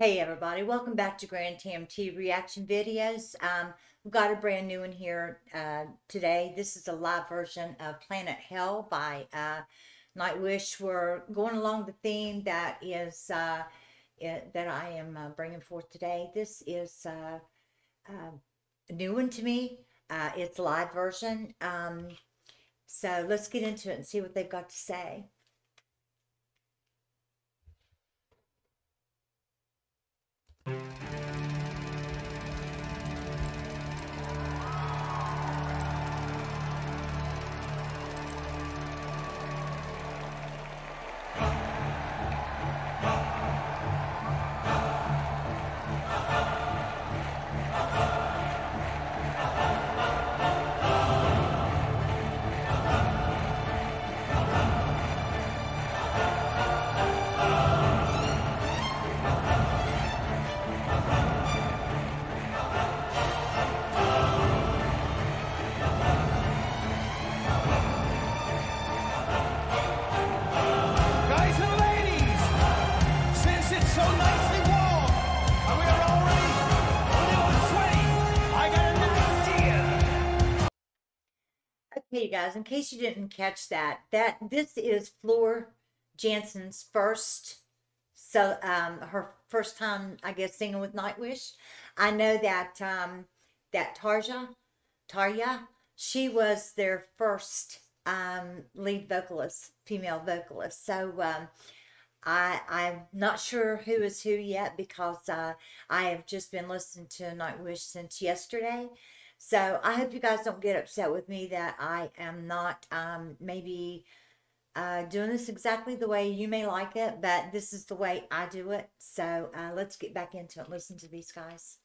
Hey everybody, welcome back to Grand TMT reaction videos. Um, we've got a brand new one here uh, today. This is a live version of Planet Hell by uh, Nightwish. We're going along the theme that is uh, it, that I am uh, bringing forth today. This is uh, uh, a new one to me. it's live version. Um, so let's get into it and see what they've got to say. Hey, you guys, in case you didn't catch that, that this is Floor Jansen's first, so um, her first time, I guess, singing with Nightwish. I know that um, that Tarja, Tarja, she was their first um, lead vocalist, female vocalist. So um, I I'm not sure who is who yet because uh, I have just been listening to Nightwish since yesterday. So I hope you guys don't get upset with me that I am not um, maybe uh, doing this exactly the way you may like it, but this is the way I do it. So uh, let's get back into it. Listen to these guys.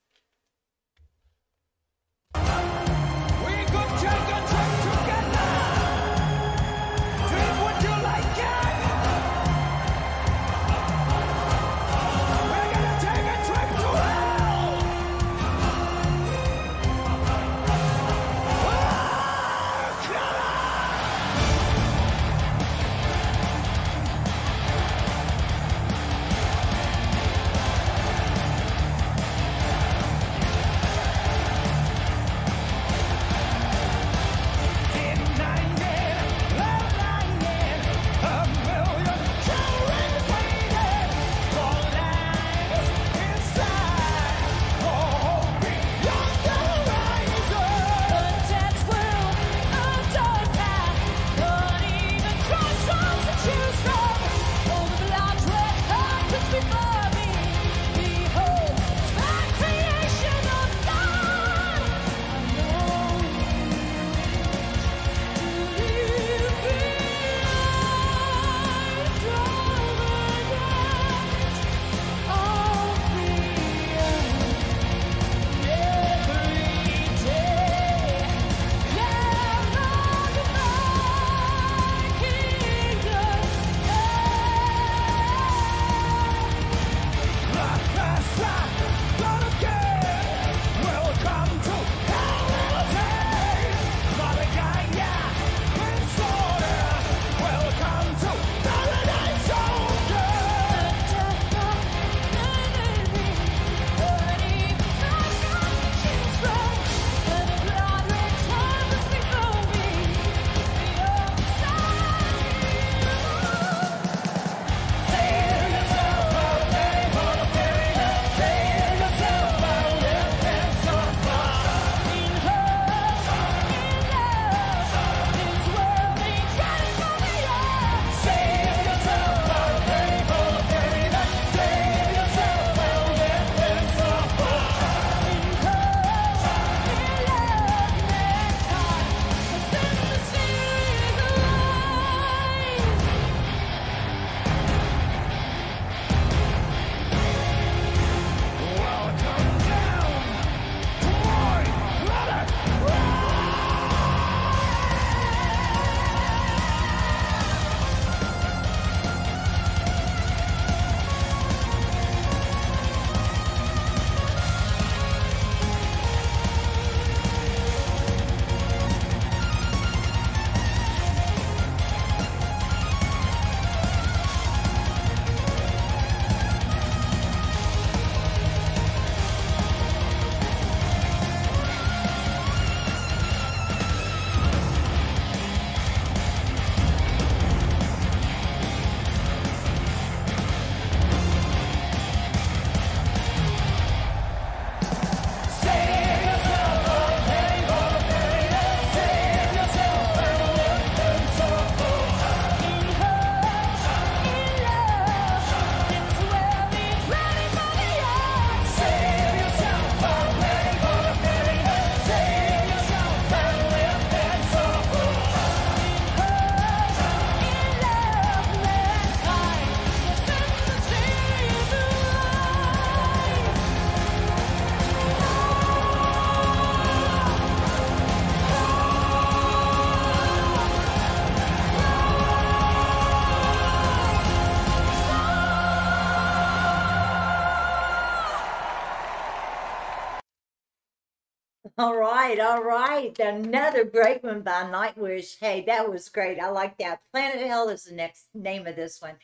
All right, all right. Another great one by Nightwish. Hey, that was great. I like that. Planet Hell is the next name of this one.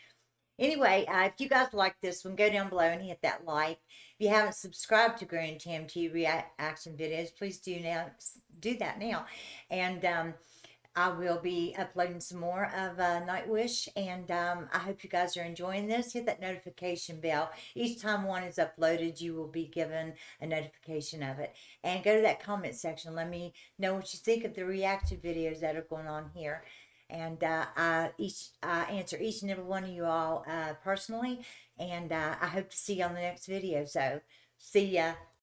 Anyway, uh, if you guys like this one, go down below and hit that like. If you haven't subscribed to Grand TMT reaction videos, please do now. Do that now, and um, I will be uploading some more of uh, Nightwish, and um, I hope you guys are enjoying this. Hit that notification bell. Each time one is uploaded, you will be given a notification of it. And go to that comment section. Let me know what you think of the reaction videos that are going on here and uh, I each I answer each and every one of you all uh, personally, and uh, I hope to see you on the next video. So, see ya.